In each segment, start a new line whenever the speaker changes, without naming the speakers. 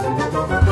Thank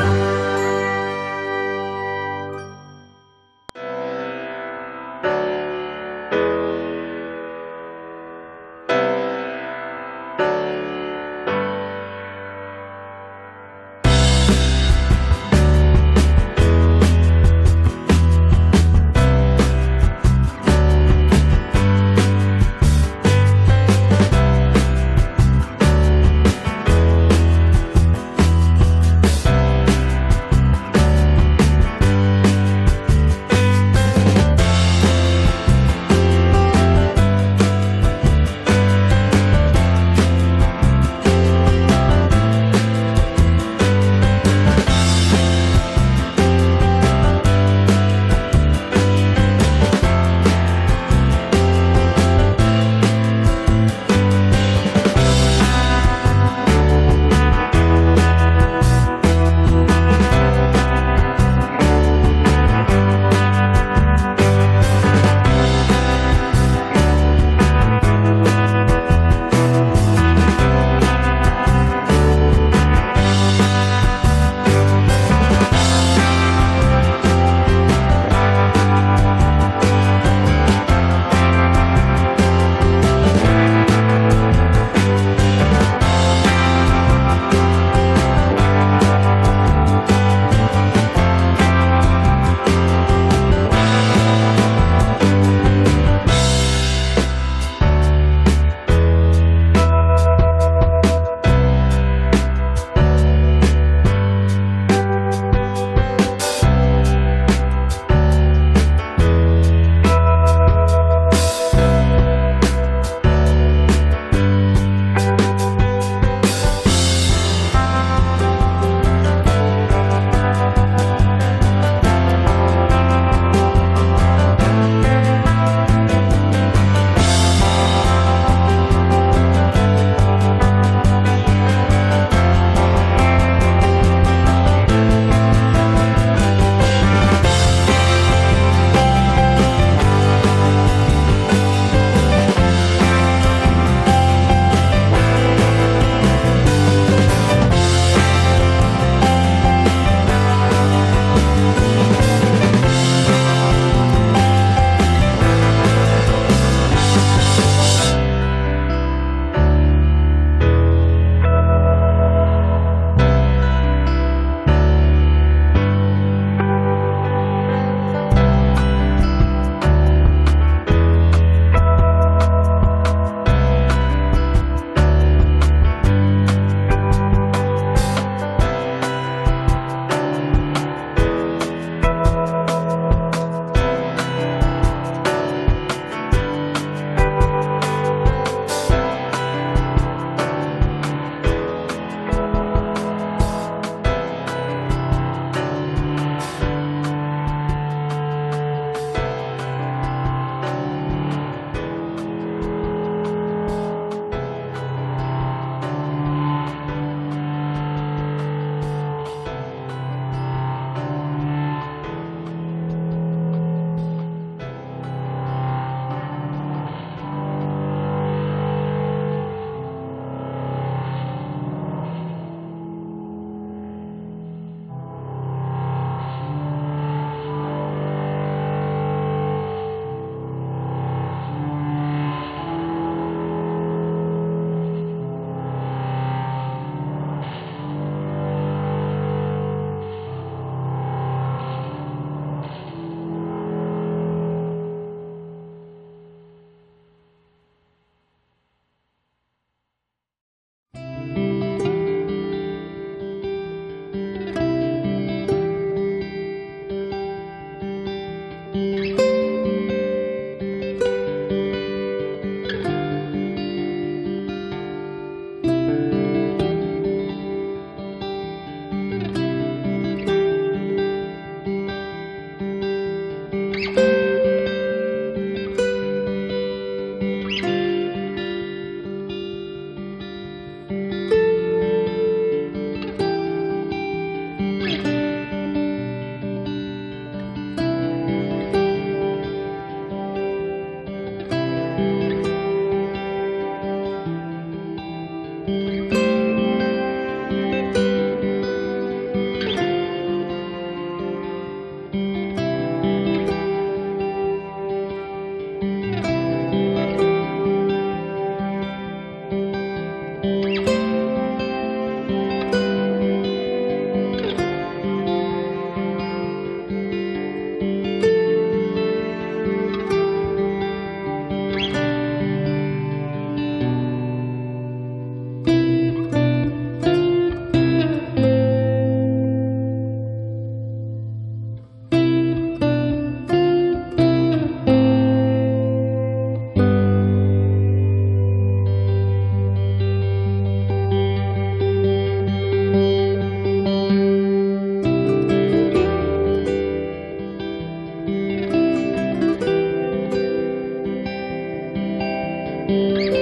Música